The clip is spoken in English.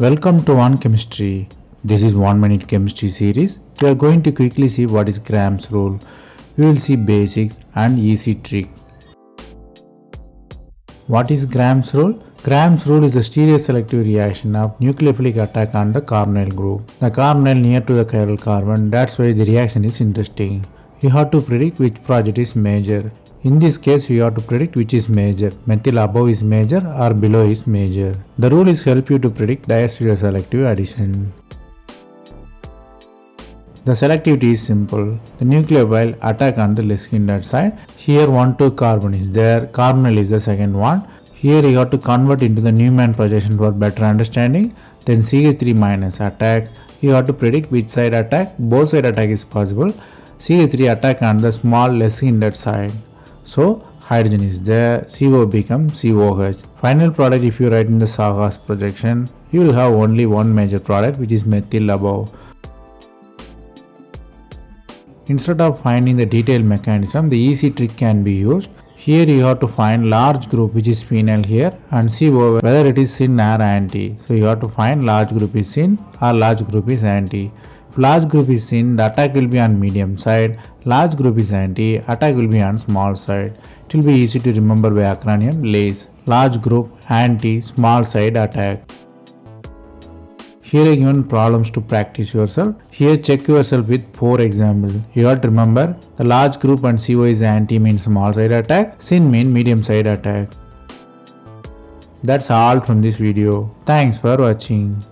Welcome to One Chemistry. This is one minute chemistry series. We are going to quickly see what is Cram's rule. We will see basics and easy trick. What is Cram's rule? Cram's rule is a stereoselective reaction of nucleophilic attack on the carbonyl group. The carbonyl near to the chiral carbon, that's why the reaction is interesting. You have to predict which project is major. In this case, we have to predict which is major. Methyl above is major or below is major. The rule is help you to predict diastereoselective addition. The selectivity is simple. The nucleophile attack on the less hindered side. Here 1 2 carbon is there, carbonyl is the second one. Here you have to convert into the Newman projection for better understanding. Then CH3 minus attacks. You have to predict which side attack. Both side attack is possible. CH3 attack on the small less hindered side. So hydrogen is there, CO becomes COH. Final product if you write in the Sagas projection, you will have only one major product which is methyl above. Instead of finding the detailed mechanism, the easy trick can be used. Here you have to find large group which is phenyl here and see whether it is syn or anti. So you have to find large group is syn or large group is anti. Large group is syn, the attack will be on medium side. Large group is anti, attack will be on small side. It will be easy to remember by acronym LACE. Large group, anti, small side attack. Here given problems to practice yourself. Here check yourself with 4 examples. You have to remember the large group and CO is anti means small side attack, syn mean medium side attack. That's all from this video. Thanks for watching.